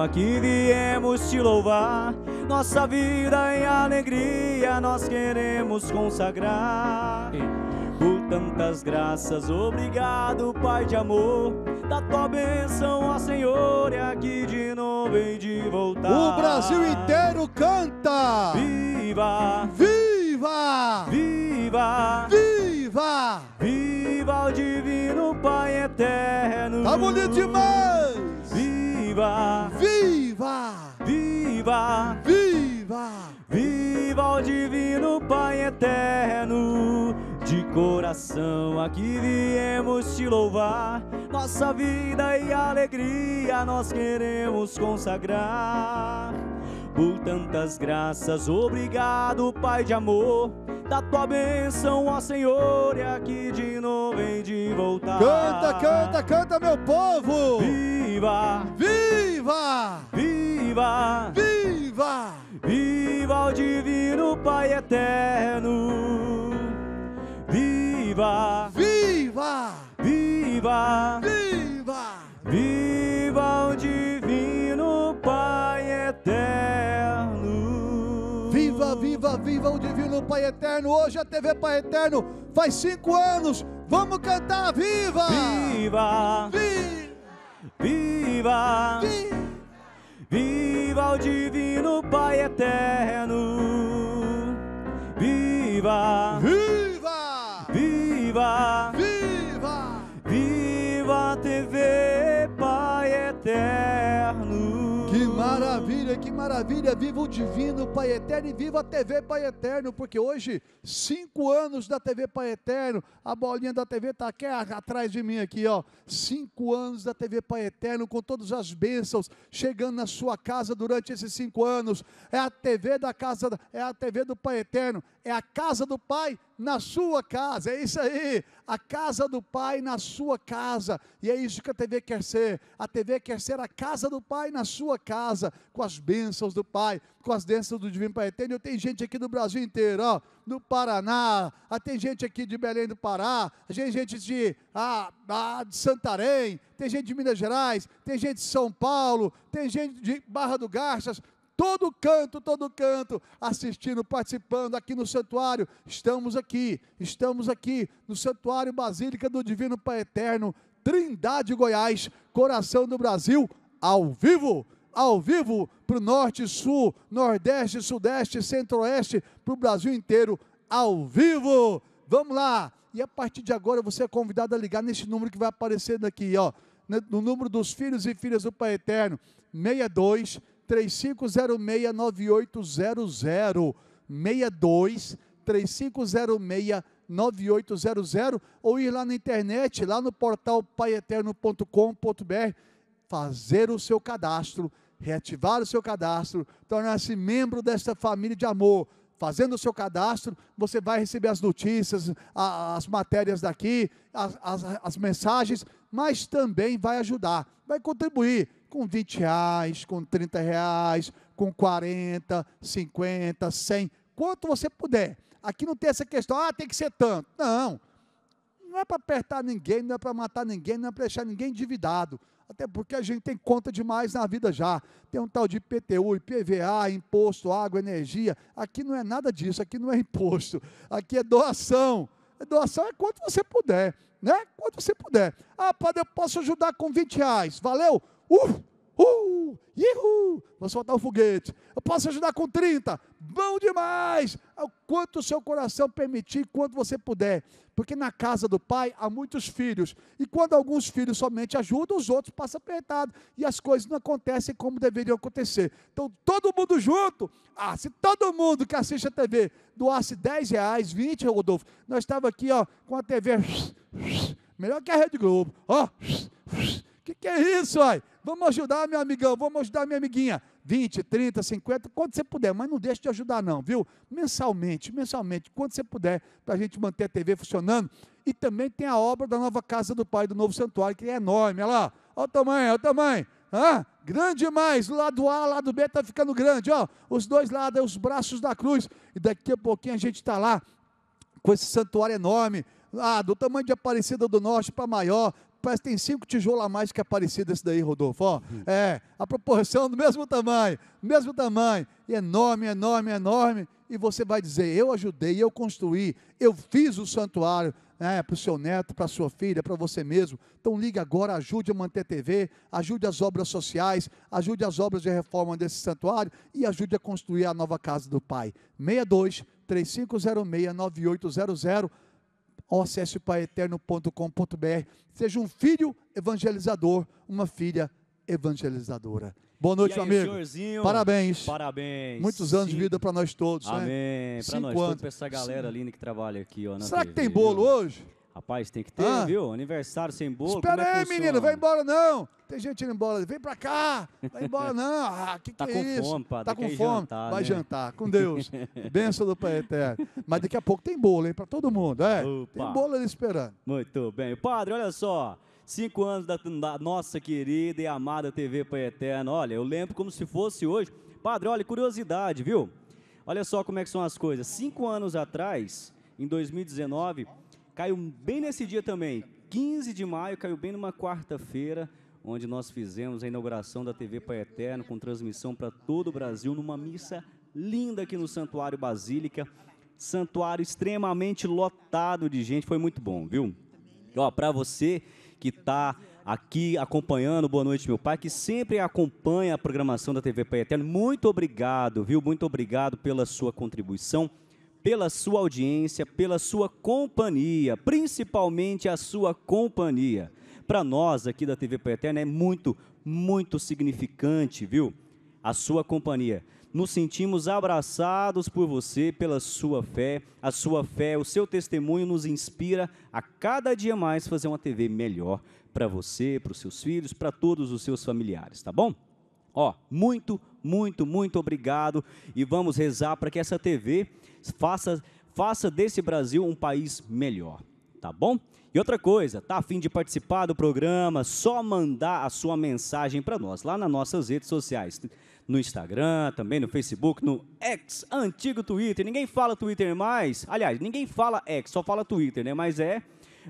aqui viemos te louvar. Nossa vida em alegria nós queremos consagrar. Por tantas graças, obrigado, Pai de amor. Da tua bênção, ó Senhor, e aqui de novo e de voltar. O Brasil inteiro canta! Viva! Viva! Viva! Viva! Viva o Divino Pai Eterno! Tá bonito demais! Viva! Viva! Viva! Viva! Viva o Divino Pai Eterno! De coração aqui viemos te louvar. Nossa vida e alegria nós queremos consagrar. Por tantas graças, obrigado, Pai de amor. Da tua bênção, ó Senhor, e aqui de novo em de voltar. Canta, canta, canta, meu povo! Viva! Viva! Viva! Viva! Viva o Divino Pai Eterno! Viva! Viva! Viva! Viva! Viva, o Divino Pai Eterno! Hoje a TV Pai Eterno faz cinco anos! Vamos cantar viva! Viva! Viva! Viva! Viva! Viva o Divino Pai Eterno! Viva! Viva! Viva! Viva! Viva a TV Pai Eterno! Que maravilha, que maravilha! Viva o Divino Pai Eterno e viva a TV Pai Eterno, porque hoje, cinco anos da TV Pai Eterno, a bolinha da TV está aqui atrás de mim aqui, ó. Cinco anos da TV Pai Eterno, com todas as bênçãos chegando na sua casa durante esses cinco anos. É a TV da casa, é a TV do Pai Eterno, é a casa do Pai na sua casa, é isso aí, a casa do Pai na sua casa, e é isso que a TV quer ser, a TV quer ser a casa do Pai na sua casa, com as bênçãos do Pai, com as bênçãos do Divino Pai Eterno, tem gente aqui do Brasil inteiro, ó, Paraná, ah, tem gente aqui de Belém do Pará, tem gente de, ah, ah, de Santarém, tem gente de Minas Gerais, tem gente de São Paulo, tem gente de Barra do Garças, todo canto, todo canto, assistindo, participando aqui no santuário. Estamos aqui, estamos aqui no Santuário Basílica do Divino Pai Eterno, Trindade, Goiás, coração do Brasil, ao vivo. Ao vivo para o norte, sul, nordeste, sudeste, centro-oeste, para o Brasil inteiro, ao vivo. Vamos lá! E a partir de agora você é convidado a ligar nesse número que vai aparecer daqui, ó, né, no número dos filhos e filhas do Pai Eterno, 62 3506 9800 62 3506 9800 ou ir lá na internet, lá no portal paieterno.com.br, fazer o seu cadastro, reativar o seu cadastro, tornar-se membro desta família de amor. Fazendo o seu cadastro, você vai receber as notícias, as matérias daqui, as, as- as mensagens, mas também vai ajudar, vai contribuir com 20 reais, com 30 reais, com 40, 50, 100, quanto você puder. Aqui não tem essa questão, ah, tem que ser tanto. Não, não é para apertar ninguém, não é para matar ninguém, não é para deixar ninguém endividado. Até porque a gente tem conta demais na vida já. Tem um tal de IPTU, IPVA, imposto, água, energia. Aqui não é nada disso, aqui não é imposto. Aqui é doação. A doação é quanto você puder, né? Quanto você puder. Ah, padre, eu posso ajudar com 20 reais. Valeu? Uh! Uh! Ihu! Vou soltar o foguete. Eu posso ajudar com 30. Bom demais! O quanto o seu coração permitir, quanto você puder. Porque na casa do pai há muitos filhos. E quando alguns filhos somente ajudam, os outros passam apertado. E as coisas não acontecem como deveriam acontecer. Então, todo mundo junto. Ah, se todo mundo que assiste a TV doasse 10 reais, 20, Rodolfo, nós estávamos aqui ó, com a TV melhor que a Rede Globo. Ó, o que, que é isso, ai? Vamos ajudar, meu amigão, vamos ajudar, minha amiguinha. 20, 30, 50, quanto você puder, mas não deixe de ajudar, não, viu? Mensalmente, mensalmente, quanto você puder, para a gente manter a TV funcionando. E também tem a obra da nova casa do Pai, do novo santuário, que é enorme, olha lá. Olha o tamanho, olha o tamanho. Hã? Grande demais. O lado A, o lado B está ficando grande. Ó, os dois lados, os braços da cruz. E daqui a pouquinho a gente está lá com esse santuário enorme. Ah, do tamanho de Aparecida do Norte para maior. Parece que tem cinco tijolos a mais que Aparecida esse daí, Rodolfo. Ó, é, a proporção do mesmo tamanho, mesmo tamanho. E enorme, enorme, enorme. E você vai dizer: Eu ajudei, eu construí, eu fiz o santuário né, para o seu neto, para a sua filha, para você mesmo. Então ligue agora, ajude a manter a TV, ajude as obras sociais, ajude as obras de reforma desse santuário e ajude a construir a nova casa do Pai. 62 3506 9800 ou acesse paieternio.com.br. Seja um filho evangelizador, uma filha evangelizadora. Boa noite, aí, amigo. senhorzinho? Parabéns. Parabéns. Muitos anos de vida para nós todos. né? Amém. Pra Cinco nós todos, pra essa galera linda que trabalha aqui, ó. Será que TV, tem bolo viu? hoje? Rapaz, tem que ter, Ah. viu? Aniversário sem bolo. Espera é que aí, funciona? menino, vai embora não. Tem gente indo embora. Vem pra cá. Vai embora não. Ah, que que Tá é com isso? fome, padre, Tá com fome. jantar, vai né? jantar. Com Deus. Benção do Pai Eterno. Mas daqui a pouco tem bolo, hein? Pra todo mundo. É. Opa. Tem bolo ali esperando. Muito bem. Padre, olha só. Cinco anos da, da nossa querida e amada TV Pai Eterno. Olha, eu lembro como se fosse hoje. Padre, olha, curiosidade, viu? Olha só como é que são as coisas. Cinco anos atrás, em 2019, caiu bem nesse dia também. 15 de maio, caiu bem numa quarta-feira, onde nós fizemos a inauguração da TV Pai Eterno, com transmissão para todo o Brasil, numa missa linda aqui no Santuário Basílica. Santuário extremamente lotado de gente, foi muito bom, viu? Ó, para você que está aqui acompanhando Boa Noite Meu Pai, que sempre acompanha a programação da TV Pai Eterno, muito obrigado, viu? Muito obrigado pela sua contribuição, pela sua audiência, pela sua companhia, principalmente a sua companhia. Para nós aqui da TV Pai Eterno é muito, muito significante, viu? A sua companhia. Nos sentimos abraçados por você, pela sua fé. A sua fé, o seu testemunho nos inspira a cada dia mais fazer uma TV melhor para você, para os seus filhos, para todos os seus familiares, tá bom? Ó, muito, muito, muito obrigado e vamos rezar para que essa TV faça, faça desse Brasil um país melhor, tá bom? E outra coisa, tá a fim de participar do programa, só mandar a sua mensagem para nós lá nas nossas redes sociais, no Instagram, também no Facebook, no X, antigo Twitter. Ninguém fala Twitter mais. Aliás, ninguém fala X, só fala Twitter, né? Mas é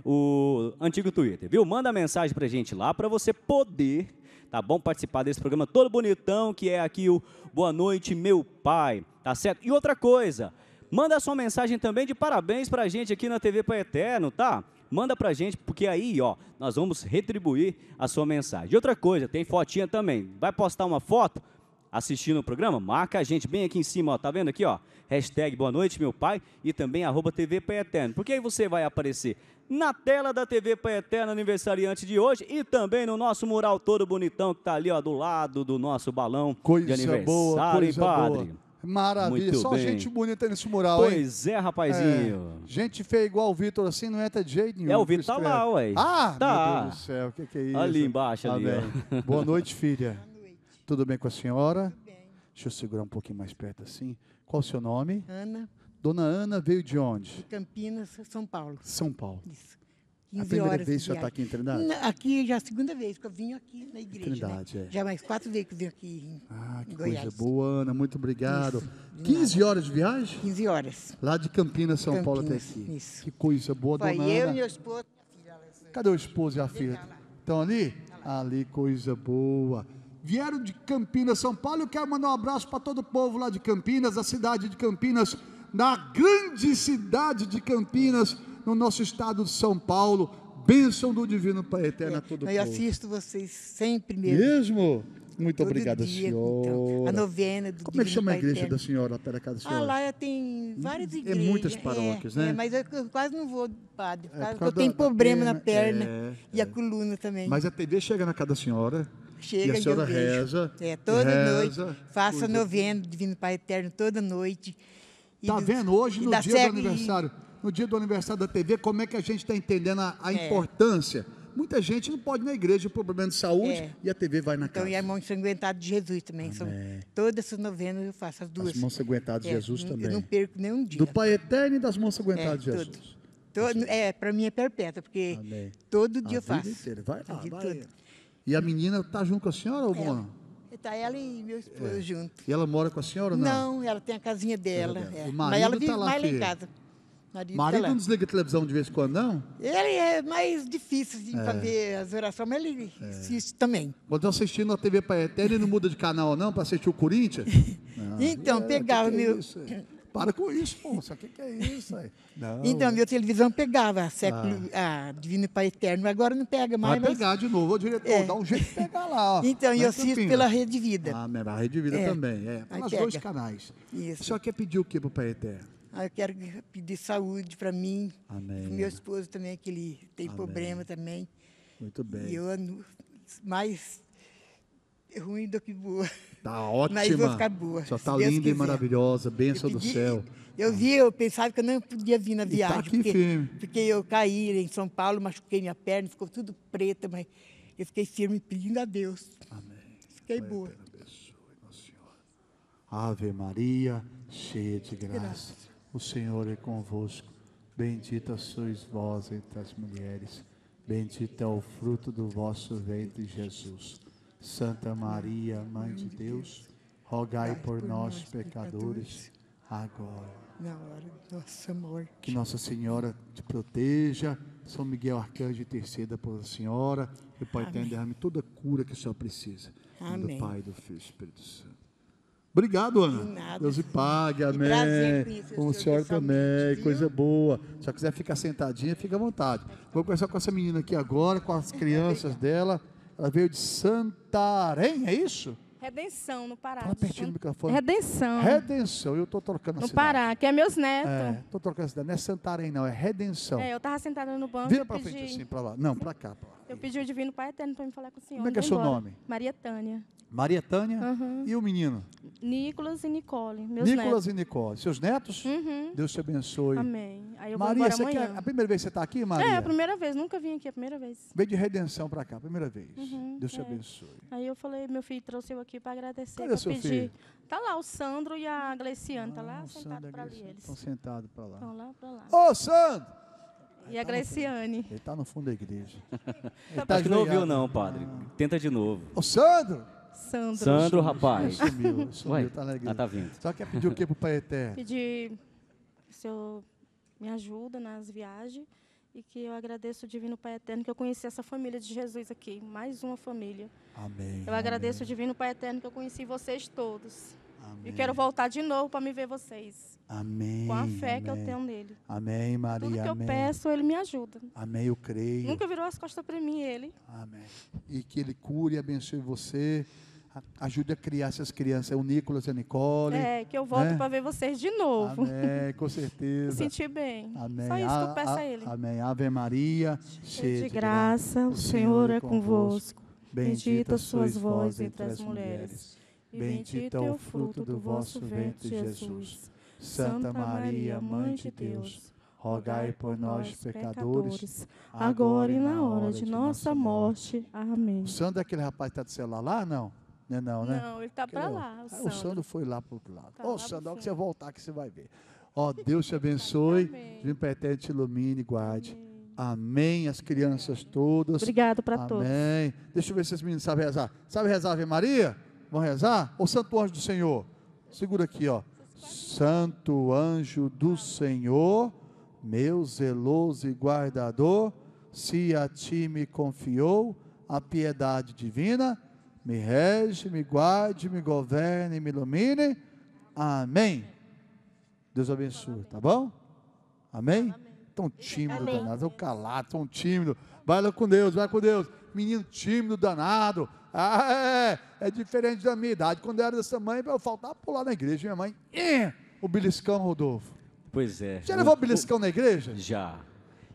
o antigo Twitter, viu? Manda mensagem pra gente lá para você poder, tá bom? Participar desse programa todo bonitão que é aqui o Boa Noite, meu pai, tá certo? E outra coisa, manda sua mensagem também de parabéns pra gente aqui na TV Pai Eterno, tá? Manda pra gente, porque aí, ó, nós vamos retribuir a sua mensagem. E outra coisa, tem fotinha também. Vai postar uma foto assistindo o programa? Marca a gente bem aqui em cima, ó. Tá vendo aqui, ó? Hashtag Boa Noite, meu pai, e também arroba TV Pai Eterno. Porque aí você vai aparecer na tela da TV Pai Eterno, aniversariante de hoje, e também no nosso mural todo bonitão que tá ali, ó, do lado do nosso balão de Coisa aniversário, boa, hein, coisa padre? boa. Maravilha. Muito Só bem. gente bonita nesse mural, hein? Pois é, rapazinho. É, gente feia igual o Vitor assim não entra de jeito nenhum. É, o Vitor tá lá, ué. Ah, Tá. meu Deus do céu, o que, que é isso? Ali embaixo, ali. Boa noite, filha. Tudo bem com a senhora? Deixa eu segurar um pouquinho mais perto assim. Qual o seu nome? Ana, Dona Ana veio de onde? Campinas, São Paulo. São Paulo. Isso. A 15 primeira vez que senhor está aqui em Trindade? Na- Aqui já é a segunda vez que eu vim aqui na igreja. Trindade, né? é. Já mais quatro vezes que eu vim aqui Ah, que Goiás. coisa boa, Ana. Muito obrigado. Isso, de 15 horas de viagem? 15 horas. Lá de Campinas, São Paulo até Campinas, aqui. isso. Que coisa boa, Foi Dona eu Ana. e meu esposo. filha, Cadê o esposo e a filha? Estão ali? Ali, coisa boa. Vieram de Campinas, São Paulo. Eu quero mandar um abraço para todo o povo lá de Campinas, a cidade de Campinas, na grande cidade de Campinas, no nosso estado de São Paulo. Bênção do Divino Pai Eterno a todo Eu povo. assisto vocês sempre mesmo. Mesmo? Muito todo obrigado, dia, senhora. então. a novena do Como é que Divino chama a Pai igreja Eterno. da senhora, lá perto da da Ah, senhora? lá tem várias É igrejas. muitas paróquias, né? É, mas eu, eu quase não vou, padre. É, eu tenho da- da problema na perna, perna é, e a coluna também. Mas a TV chega na casa da senhora. Chega e a senhora eu vejo. reza. É, toda reza, noite. Faço a novena do Divino Pai Eterno toda noite. E Tá do- vendo hoje, e no dia do aniversário, no dia do aniversário da TV, como é que a gente está entendendo a, a É. importância? Muita gente não pode ir na igreja por problema de saúde É. e a TV vai na Então, casa. e a mão ensanguentada de Jesus também. São, todas essas novenas eu faço, as duas. As mãos aguentadas de É, Jesus também. Eu não perco nenhum dia. Do Pai Eterno e das mãos aguentadas de É, Jesus. Todo, é, para mim é perpétua, porque Amém. todo dia A eu faço. inteira. Vai lá, vai. toda. E a menina tá junto com a senhora ou Ela. não? Tá ela e meu esposo junto. E ela mora com a senhora ou não? Não, ela tem a casinha dela. dela. é. O Mas marido ela tá vive lá mais lá em casa. Marido, tá Marido lá. não desliga a televisão de vez em quando, não? Ele é mais difícil de fazer as orações, mas ele É. assiste também. Quando estão assistindo a TV Eterno, ele não muda de canal não para assistir o Corinthians? então, É, pegava que que é meu. Para com isso, moça. O que, que é isso aí? Não, Então, minha televisão pegava a século, a Divino Pai Eterno, agora não pega Vai mais. mas- pegar de novo, ô diretor, É. dá um jeito de pegar lá. Ó. Então, eu assisto pela Rede Vida. Ah, a Rede Vida É. também, é. Pelos dois canais. Isso. O senhor quer pedir o que para o Pai Eterno? Aí eu quero pedir saúde para mim, Amém. pro meu esposo também, que ele tem problema também. Muito bem. E eu ando mais ruim do que boa. Tá ótima. Mas vou ficar boa, Só tá linda e quiser. maravilhosa, bênção Eu do céu. Eu vi, eu pensava que eu não podia vir na tá viagem. aqui porque, firme. porque eu caí em São Paulo, machuquei minha perna, ficou tudo preta, mas eu fiquei firme pedindo a Deus. Amém. Fiquei boa. Ave Maria, cheia de graça. O Senhor é convosco. Bendita sois vós entre as mulheres. Bendito é o fruto do vosso ventre, Jesus. Santa Maria, Mãe de Deus, rogai por nós, pecadores, agora. Na hora da nossa morte. Que Nossa Senhora te proteja, São Miguel Arcanjo interceda por senhora, e o Pai Eterno derrame toda a cura que a senhora precisa. Amém. Do Pai, do Filho e do Espírito Santo. Obrigado, Ana. De. Deus lhe pague, amém. prazer conhecer o a senhor senhora também, coisa boa. Se ela quiser ficar sentadinha, fica à vontade. Vou conversar com essa menina aqui agora, com as crianças dela. Ela veio de Santarém, é isso? Redenção, no Pará. Fala pertinho do microfone. Redenção. Redenção, eu estou trocando a No cidade. Pará, que é meus netos. É, estou trocando a cidade. Não é Santarém, não, é Redenção. É, eu tava sentada no banco, Vira para pedi, frente assim, para lá. Não, para cá. Pra lá. Eu pedi o Divino Pai Eterno para me falar com o senhor. Como é que é seu embora. nome? Maria Tânia. Maria Tânia Uhum. e o menino? Nicolas e Nicole, meus Nicolas netos. e Nicole. Seus netos? Uhum. Deus te abençoe. Amém. Aí eu Maria, você amanhã. quer, a primeira vez que você está aqui, Maria? É, a primeira vez, nunca vim aqui, a primeira vez. Veio de redenção para cá, primeira vez. Uhum, Deus te é. abençoe. Aí eu falei, meu filho trouxe eu aqui para agradecer, Cadê para seu pedir. filho? Tá lá o Sandro e a Gleiciane, tá lá Ah, sentado para ali eles. Estão sentados para lá. Estão lá para lá. Ô, Sandro! E a Gleiciane. Ele está no fundo da igreja. Ele Acho que não ouviu não, padre. Tenta de novo. Ô, Sandro! Sandro. Sandro, rapaz. Sumiu, sumiu, Ué, tá na igreja. ah, tá vindo. Só quer pedir o que pro Pai Eterno? pedir que o senhor me ajuda nas viagens e que eu agradeço o Divino Pai Eterno que eu conheci essa família de Jesus aqui, mais uma família. Amém. Eu agradeço o Divino Pai Eterno que eu conheci vocês todos. Amém. E quero voltar de novo para me ver vocês, Amém. com a fé que eu amém. tenho nele. Amém, Maria. Tudo que eu amém. peço, ele me ajuda. Amém, eu creio. Nunca virou as costas para mim, ele. Amém. E que Ele cure e abençoe você. Ajude a criar essas crianças, o Nicolas e a Nicole. É, que eu volto né? para ver vocês de novo. Amém, com Me certeza. sentir bem. Amém. Só isso que eu peço a- a ele. Amém. Ave Maria, Cheio de graça, o Senhor é convosco. Bendita sois vós entre as mulheres. E bendito é o fruto do vosso ventre, Jesus. Santa Maria, Mãe de Deus, rogai por nós, pecadores, agora e na hora de nossa morte. Amém. O Sandro é aquele rapaz que está de celular lá? Não. Não é não, né? Não, ele está para lá, o Ah, Sandro. o Sandro foi lá para o outro lado. Tá Ô, lá no Sandro, a hora que você voltar que você vai ver. Ó, Deus te abençoe. Amém. Vim para eterno te ilumine e guarde. Amém. As crianças todas. Obrigado para todos. Amém. Deixa eu ver se esses meninos sabem rezar. Sabe rezar Ave Maria? Vão rezar? Ou Santo Anjo do Senhor? Segura aqui, ó. Santo Anjo do Senhor, meu zeloso e guardador, se a ti me confiou a piedade divina, me rege, me guarde, me governe, me ilumine. Amém. Deus abençoe, tá bom? Amém? Tão tímido, danado, tão calado, tão tímido. Vai lá com Deus, vai com Deus. Menino tímido, danado. Ah, é, é diferente da minha idade. Quando eu era dessa mãe, eu faltava pular na igreja. Minha mãe, o beliscão, Rodolfo. Pois é. Já O- levou o- beliscão na igreja? Já.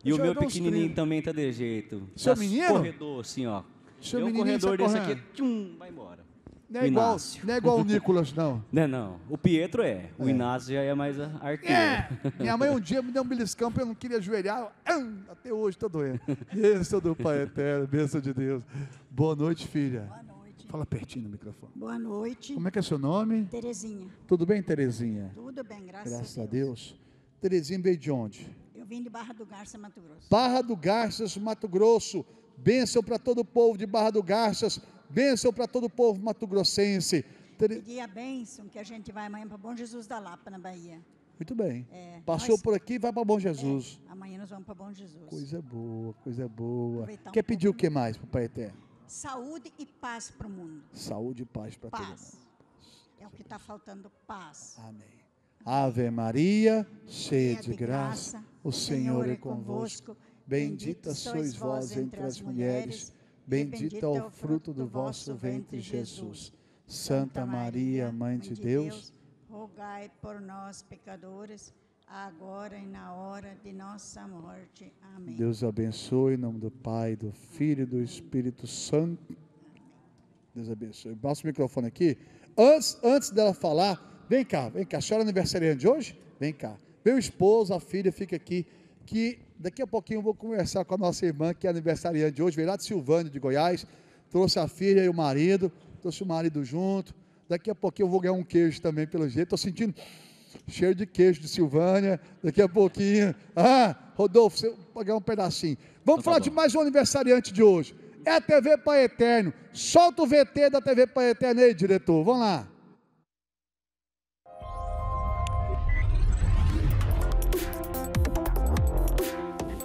E Eu o meu pequenininho também tá de jeito. Seu Tá menino? Corredor, assim, ó. Seu um menininho corredor desse correndo. aqui, tchum, vai embora. Não é, igual, não é igual o Nicolas, não. Não, não. O Pietro é. O Inácio já é mais a- arteiro. É. Minha mãe um dia me deu um beliscão porque eu não queria ajoelhar. "Ahn", até hoje estou doendo. Bênção do Pai Eterno, bênção de Deus. Boa noite, filha. Boa noite. Fala pertinho no microfone. Boa noite. Como é que é seu nome? Terezinha. Tudo bem, Terezinha? Tudo bem, graças, Graças a, a Deus. Deus. Terezinha veio de onde? Eu vim de Barra do Garça, Mato Grosso. Barra do Garças, Mato Grosso. bênção para todo o povo de Barra do Garças, bênção para todo o povo mato-grossense. Pedir a bênção que a gente vai amanhã para Bom Jesus da Lapa, na Bahia. Muito bem. É, Passou nós, por aqui, vai para Bom Jesus. É, amanhã nós vamos para Bom Jesus. Coisa boa, coisa boa. Quer um pedir o que mais para o Pai Eterno? Saúde e paz para o mundo. Saúde e paz para todo mundo. É o que está faltando, paz. Amém. Ave Maria, cheia de graça, o Senhor é, é convosco. Bendita sois vós entre as mulheres, bendito é o fruto do vosso ventre, Jesus. Santa Maria, Mãe de Deus, rogai por nós, pecadores, agora e na hora de nossa morte. Amém. Deus abençoe, em nome do Pai, do Filho e do Espírito Santo. Deus abençoe. Passa o microfone aqui. Antes, antes dela falar, vem cá, vem cá. A senhora é aniversariante de hoje? Vem cá. Meu esposo, a filha, fica aqui. Que daqui a pouquinho eu vou conversar com a nossa irmã, que é aniversariante de hoje, veio lá de Silvânia, de Goiás. Trouxe a filha e o marido, trouxe o marido junto Daqui a pouquinho eu vou ganhar um queijo também, pelo jeito. Estou sentindo cheiro de queijo de Silvânia. Daqui a pouquinho. Ah, Rodolfo, você vai ganhar um pedacinho. Vamos então, tá falar de mais um aniversariante de hoje. É a TV Pai Eterno. Solta o VT da TV Pai Eterno aí, diretor. Vamos lá.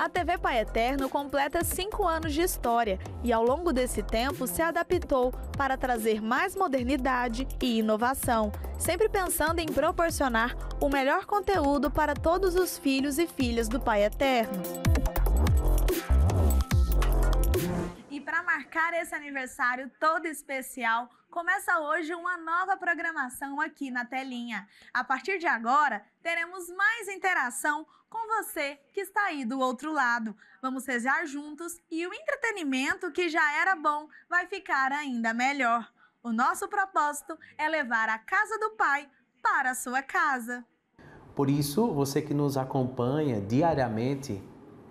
A TV Pai Eterno completa cinco anos de história e, ao longo desse tempo, se adaptou para trazer mais modernidade e inovação, sempre pensando em proporcionar o melhor conteúdo para todos os filhos e filhas do Pai Eterno. Para marcar esse aniversário todo especial, começa hoje uma nova programação aqui na telinha. A partir de agora, teremos mais interação com você que está aí do outro lado. Vamos rezar juntos e o entretenimento que já era bom vai ficar ainda melhor. O nosso propósito é levar a casa do Pai para a sua casa. Por isso, você que nos acompanha diariamente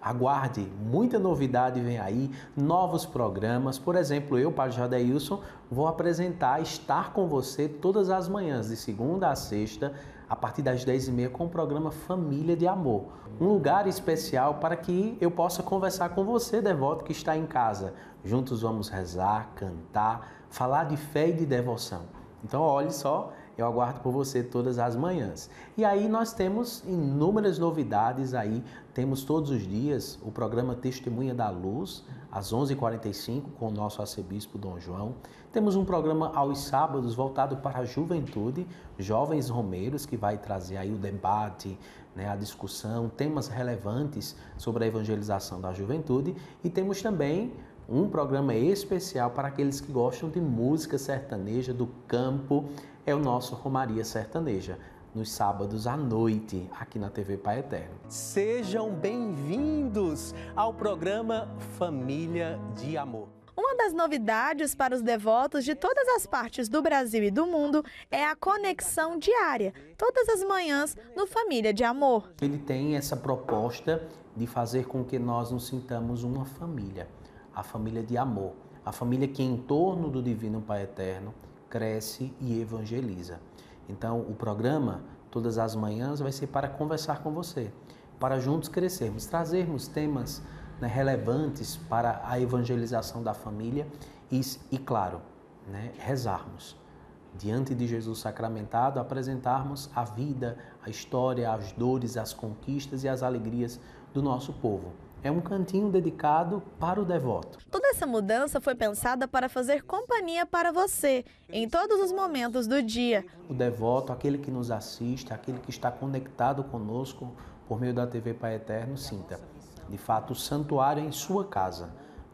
Aguarde, muita novidade vem aí, novos programas. Por exemplo, eu, Padre Jadeilson, vou apresentar, estar com você todas as manhãs, de segunda a sexta, a partir das 10h30, com o programa Família de Amor. Um lugar especial para que eu possa conversar com você, devoto que está em casa. Juntos vamos rezar, cantar, falar de fé e de devoção. Então, olhe só, eu aguardo por você todas as manhãs. E aí nós temos inúmeras novidades aí. Temos todos os dias o programa Testemunha da Luz, às 11h45, com o nosso arcebispo Dom João. Temos um programa aos sábados voltado para a juventude, Jovens Romeiros, que vai trazer aí o debate, né, a discussão, temas relevantes sobre a evangelização da juventude. E temos também um programa especial para aqueles que gostam de música sertaneja do campo é o nosso Romaria Sertaneja, nos sábados à noite, aqui na TV Pai Eterno. Sejam bem-vindos ao programa Família de Amor. Uma das novidades para os devotos de todas as partes do Brasil e do mundo é a conexão diária, todas as manhãs, no Família de Amor. Ele tem essa proposta de fazer com que nós nos sintamos uma família, a família de amor, a família que em torno do Divino Pai Eterno cresce e evangeliza. Então, o programa, todas as manhãs, vai ser para conversar com você, para juntos crescermos, trazermos temas né, relevantes para a evangelização da família e, e claro, né, rezarmos. Diante de Jesus sacramentado, apresentarmos a vida, a história, as dores, as conquistas e as alegrias do nosso povo. É um cantinho dedicado para o devoto. Toda essa mudança foi pensada para fazer companhia para você em todos os momentos do dia. O devoto, aquele que nos assiste, aquele que está conectado conosco por meio da TV Pai Eterno, sinta de fato o santuário em sua casa,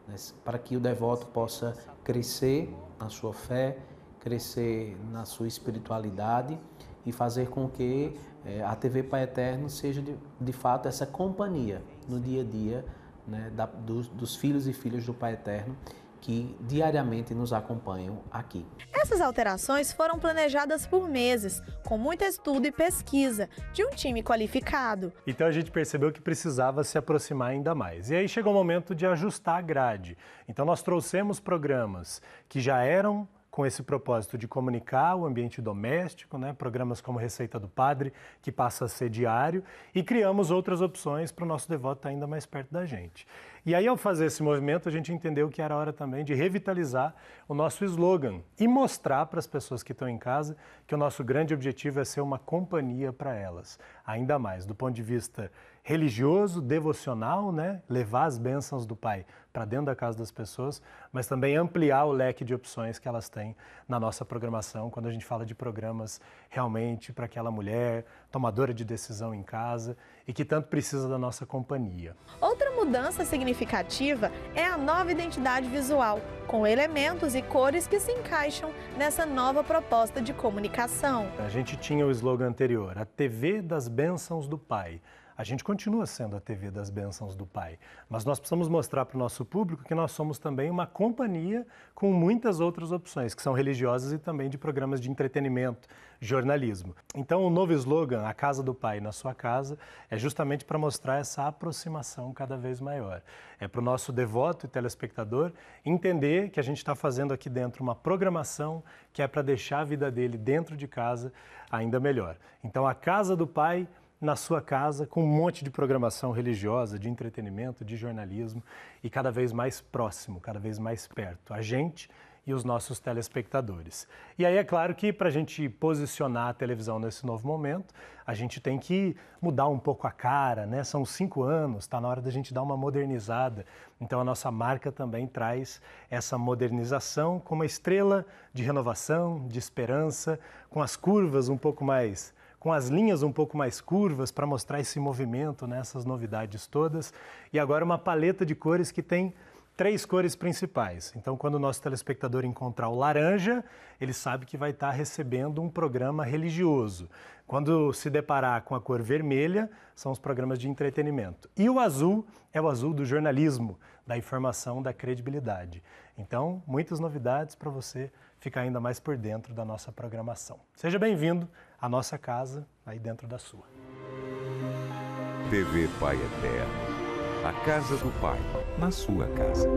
né? para que o devoto possa crescer na sua fé, crescer na sua espiritualidade e fazer com que é, a TV Pai Eterno seja de, de fato essa companhia no dia a dia né, da, dos, dos filhos e filhas do Pai Eterno que diariamente nos acompanham aqui. Essas alterações foram planejadas por meses, com muito estudo e pesquisa, de um time qualificado. Então a gente percebeu que precisava se aproximar ainda mais. E aí chegou o momento de ajustar a grade. Então nós trouxemos programas que já eram com esse propósito de comunicar o ambiente doméstico, né? programas como Receita do Padre, que passa a ser diário, e criamos outras opções para o nosso devoto estar ainda mais perto da gente. E aí, ao fazer esse movimento, a gente entendeu que era hora também de revitalizar o nosso slogan e mostrar para as pessoas que estão em casa que o nosso grande objetivo é ser uma companhia para elas. Ainda mais, do ponto de vista religioso, devocional, né? levar as bênçãos do Pai para dentro da casa das pessoas, mas também ampliar o leque de opções que elas têm na nossa programação, quando a gente fala de programas realmente para aquela mulher tomadora de decisão em casa e que tanto precisa da nossa companhia. Outra mudança significativa é a nova identidade visual, com elementos e cores que se encaixam nessa nova proposta de comunicação. A gente tinha o slogan anterior, a TV das bênçãos do Pai a gente continua sendo a TV das bênçãos do Pai, mas nós precisamos mostrar para o nosso público que nós somos também uma companhia com muitas outras opções, que são religiosas e também de programas de entretenimento, jornalismo. Então, o novo slogan, A Casa do Pai na Sua Casa, é justamente para mostrar essa aproximação cada vez maior. É para o nosso devoto e telespectador entender que a gente está fazendo aqui dentro uma programação que é para deixar a vida dele dentro de casa ainda melhor. Então, A Casa do Pai na sua casa com um monte de programação religiosa, de entretenimento, de jornalismo e cada vez mais próximo, cada vez mais perto, a gente e os nossos telespectadores. E aí é claro que para a gente posicionar a televisão nesse novo momento, a gente tem que mudar um pouco a cara, né? São cinco anos, está na hora da gente dar uma modernizada. Então a nossa marca também traz essa modernização com uma estrela de renovação, de esperança, com as curvas um pouco mais com as linhas um pouco mais curvas para mostrar esse movimento, né, essas novidades todas. E agora uma paleta de cores que tem três cores principais. Então, quando o nosso telespectador encontrar o laranja, ele sabe que vai estar recebendo um programa religioso. Quando se deparar com a cor vermelha, são os programas de entretenimento. E o azul é o azul do jornalismo, da informação, da credibilidade. Então, muitas novidades para você ficar ainda mais por dentro da nossa programação. Seja bem-vindo à nossa casa, aí dentro da sua. TV Pai Eterno, a casa do Pai, na sua casa.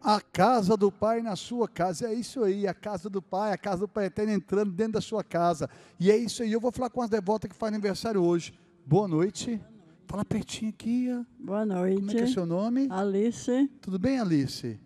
A casa do Pai na sua casa, é isso aí, a casa do Pai, a casa do Pai Eterno entrando dentro da sua casa. E é isso aí, eu vou falar com as devotas que fazem aniversário hoje. Boa noite. Fala pertinho aqui. Boa noite. Como é que é seu nome? Alice. Tudo bem, Alice?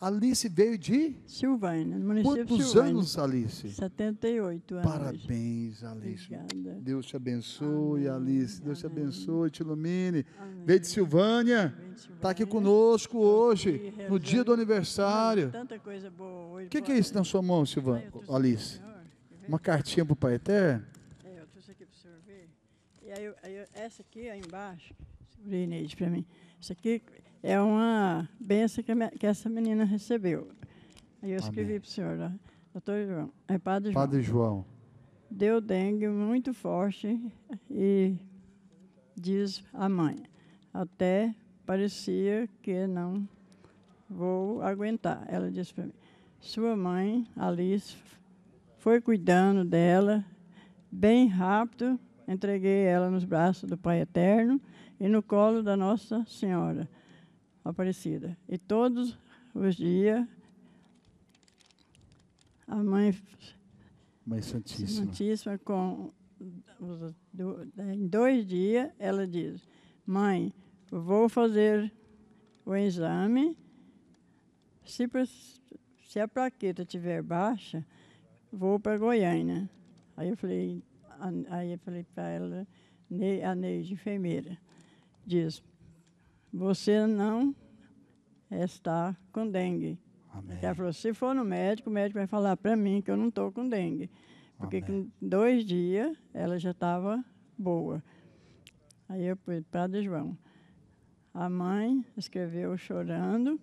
Alice veio de? Silvânia, no município Quantos Silvânia. anos, Alice? 78 anos. Parabéns, Alice. Obrigada. Deus te abençoe, Amém. Alice. Deus te Amém. abençoe, te ilumine. Amém. Veio de Silvânia. Está aqui conosco hoje, no dia do aniversário. Tanta coisa boa hoje. O que, que é isso na sua mão, Silvânia? Alice? Uma cartinha para o Pai Eterno? É, eu trouxe aqui para o senhor ver. E aí, aí essa aqui, aí embaixo, segurei Neide para mim. Isso aqui é uma benção que, que essa menina recebeu. Aí eu escrevi para o senhor, ó, doutor João, é Padre João. Padre João. Deu dengue muito forte e diz a mãe, até parecia que não vou aguentar. Ela disse para mim, sua mãe, Alice, foi cuidando dela bem rápido, entreguei ela nos braços do Pai Eterno e no colo da Nossa Senhora Aparecida. E todos os dias a mãe Mãe Santíssima. Santíssima, com, em dois dias, ela diz: Mãe, vou fazer o exame. Se, se a plaqueta estiver baixa, vou para Goiânia. Aí eu falei, aí eu falei para ela, a Neide, enfermeira, diz: Você não está com dengue. Amém. Ela falou, se for no médico, o médico vai falar para mim que eu não estou com dengue. Porque com dois dias ela já estava boa. Aí eu fui para Padre João. A mãe escreveu chorando.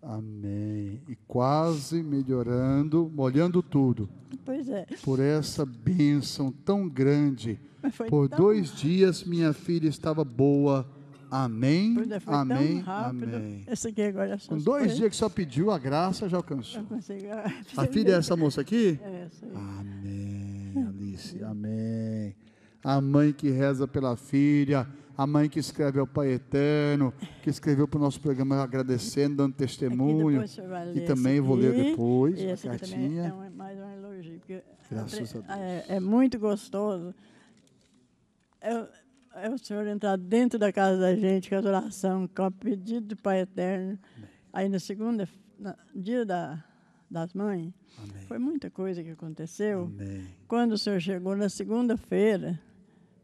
Amém. E quase melhorando, molhando tudo. Pois é. Por essa bênção tão grande. Por dois dias minha filha estava boa. Amém. É, amém. rápido. Amém. Esse aqui agora é Com dois dias que só pediu, a graça já alcançou. A filha é essa moça aqui? É essa aí. Amém, Alice, amém. A mãe que reza pela filha, a mãe que escreve ao Pai Eterno, que escreveu para o nosso programa agradecendo, dando testemunho. e também vou ler depois a cartinha. É um, mais um elogio, porque Graças a Deus. É, é muito gostoso. É, é, o Senhor entrar dentro da casa da gente com a oração, com o pedido do Pai Eterno. Aí na segunda, no dia da, das mães, Amém. foi muita coisa que aconteceu. Amém. Quando o Senhor chegou na segunda-feira,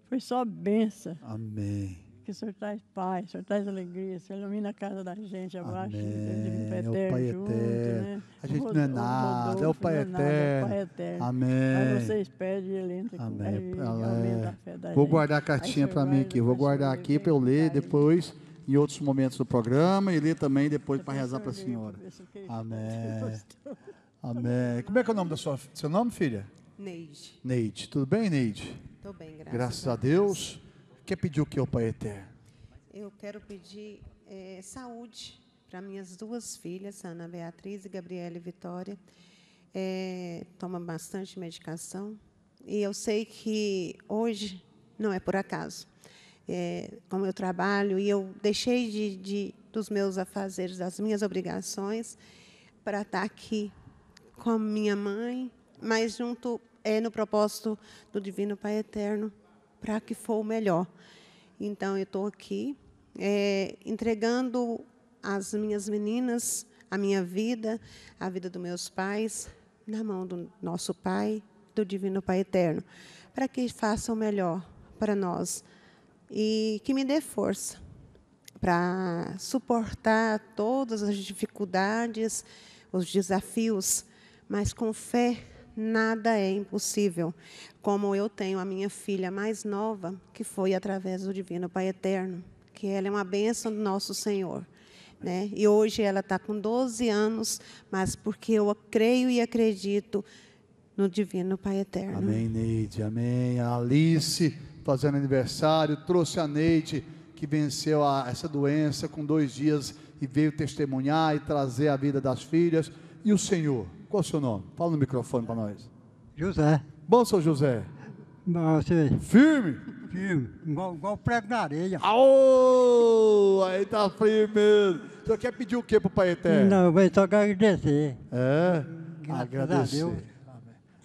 foi só benção. Amém. Que o Senhor traz paz, o Senhor traz alegria, o Senhor ilumina a casa da gente abaixo. Amém. Pai É o eterno, Pai junto, eterno. né? A gente O não é Rodo- o nada, é o Rodolfo Pai não é nada, é o Pai eterno. eterno. Amém. Mas vocês pedem e ele entra com Amém. aí É. aumenta a fé da Vou gente. guardar a cartinha para mim aqui. Vou guardar aqui vem para eu ler depois em outros momentos do programa e ler também depois para rezar para a senhora. Amém. Amém. Como é que é o nome da sua seu nome, filha? Neide. Neide. Tudo bem, Neide? Estou bem, graças, Graças a Deus. Quer pedir o que ao Pai Eterno? Eu quero pedir eh, saúde para minhas duas filhas, Ana Beatriz e Gabriela Vitória. Eh, toma bastante medicação e eu sei que hoje não é por acaso. Eh, como eu trabalho e eu deixei de, de dos meus afazeres, das minhas obrigações, para estar aqui com minha mãe, mas junto é no propósito do Divino Pai Eterno, para que for o melhor. Então, eu estou aqui é, entregando as minhas meninas, a minha vida, a vida dos meus pais, na mão do nosso Pai, do Divino Pai Eterno, para que faça o melhor para nós e que me dê força para suportar todas as dificuldades, os desafios, mas com fé nada é impossível. Como eu tenho a minha filha mais nova, que foi através do Divino Pai Eterno, que ela é uma bênção do nosso Senhor. Né? E hoje ela está com 12 anos, mas porque eu creio e acredito no Divino Pai Eterno. Amém, Neide. Amém. A Alice fazendo aniversário, trouxe a Neide que venceu a, essa doença com dois dias e veio testemunhar e trazer a vida das filhas. E o Senhor, qual é o seu nome? Fala no microfone para nós. José. Bom, seu José. Você. Firme. Firme. Igual, igual prego na areia. Aô! Aí tá firme mesmo. Senhor quer pedir o que pro Pai Eterno? Não, vai só agradecer. É? Graças Agradecer. a Deus.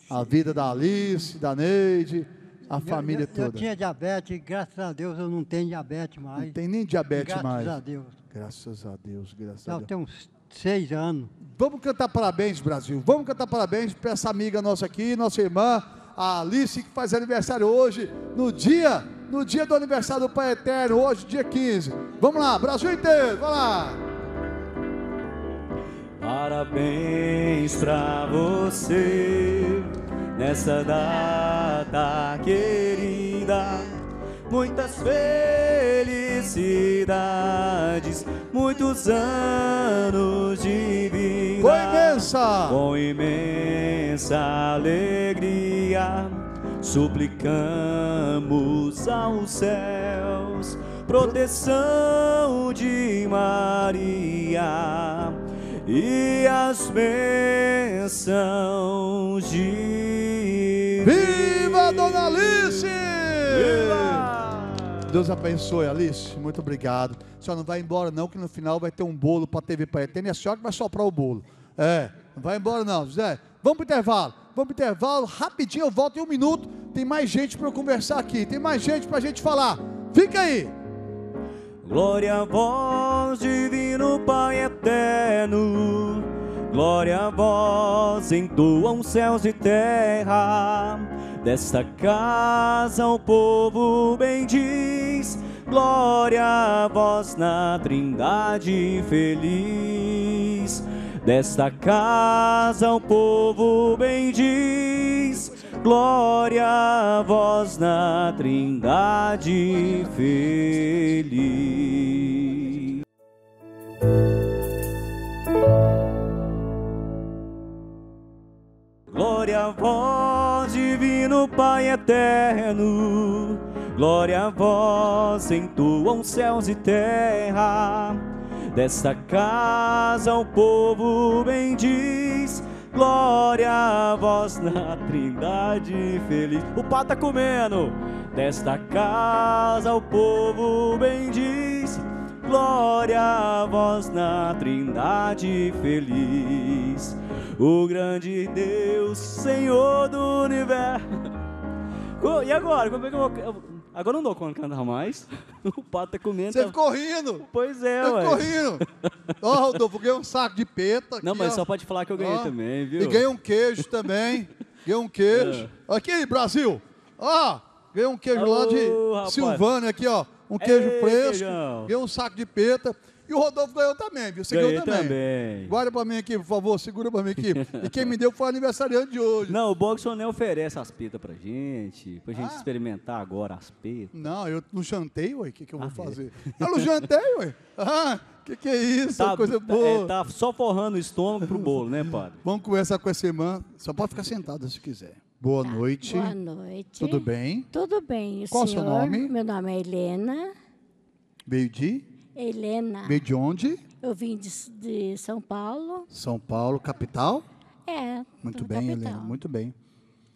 A vida da Alice, da Neide, a Eu- família eu, toda. Eu tinha diabetes, graças a Deus eu não tenho diabetes mais. Não tem nem diabetes graças mais. a Deus. Graças a Deus, graças Já a Deus. tenho uns seis anos. Vamos cantar parabéns, Brasil. Vamos cantar parabéns para essa amiga nossa aqui, nossa irmã, a Alice, que faz aniversário hoje, no dia, no dia do aniversário do Pai Eterno, hoje, dia 15. Vamos lá, Brasil inteiro, vamos lá. Parabéns pra você nessa data querida. Muitas felicidades, muitos anos de vida. Com imensa, com imensa alegria, suplicamos aos céus proteção de Maria e as bênçãos de Viva Dona Alice! Deus abençoe, Alice. Muito obrigado. A senhora não vai embora, não, que no final vai ter um bolo para a TV Pai Eterno e a senhora que vai soprar o bolo. É, não vai embora, não, José. Vamos para intervalo. Vamos para intervalo. Rapidinho, eu volto em um minuto. Tem mais gente para conversar aqui. Tem mais gente para a gente falar. Fica aí. Glória a vós, divino Pai eterno. Glória a vós, entoam céus e terra. Desta casa o povo bendiz. Glória a vós na trindade feliz. Desta casa o povo bendiz. Glória a vós na trindade feliz. Glória a vós, divino Pai eterno. Glória a vós, entoam céus e terra. Desta casa o povo bendiz. Glória a vós na trindade feliz. O pato tá comendo. Desta casa o povo bendiz. Glória a vós na trindade feliz. O grande Deus, Senhor do universo. E agora? Como é que eu vou. Agora não dou conta cantar mais. O pato tá comendo. Você ficou rindo? Pois é, Eu ué. ficou rindo. Ó, Rodolfo, ganhei um saco de peta. Não, aqui, mas ó. só pode falar que eu ganhei Ó, também, viu? E ganhei um queijo também. Ganhei um queijo. É. Aqui, Brasil. Ó, ganhei um queijo lá de rapaz. Silvânia aqui, ó. Um queijo Ei, fresco. queijão. Ganhei um saco de peta. E o Rodolfo ganhou também, viu? Você ganhou também. também. Guarda pra mim aqui, por favor. Segura pra mim aqui. E quem me deu foi o aniversariante de hoje. Não, o Boxon oferece as petas pra gente, pra Ah. gente experimentar agora as petas. Não, eu não jantei, ué. O que, que eu vou Ah, é. fazer? Eu não jantei, ué. Ah, que que é isso? Coisa boa. é, tá só forrando o estômago pro bolo, né, padre? Vamos conversar com essa irmã. Só pode ficar sentada se quiser. Boa noite. Boa noite. Tudo bem? Tudo bem. E Qual o seu nome? Meu nome é Helena. Veio de? Helena. Veio de onde? Eu vim de, de São Paulo. São Paulo, capital? É. Muito da bem, capital. Helena, muito bem.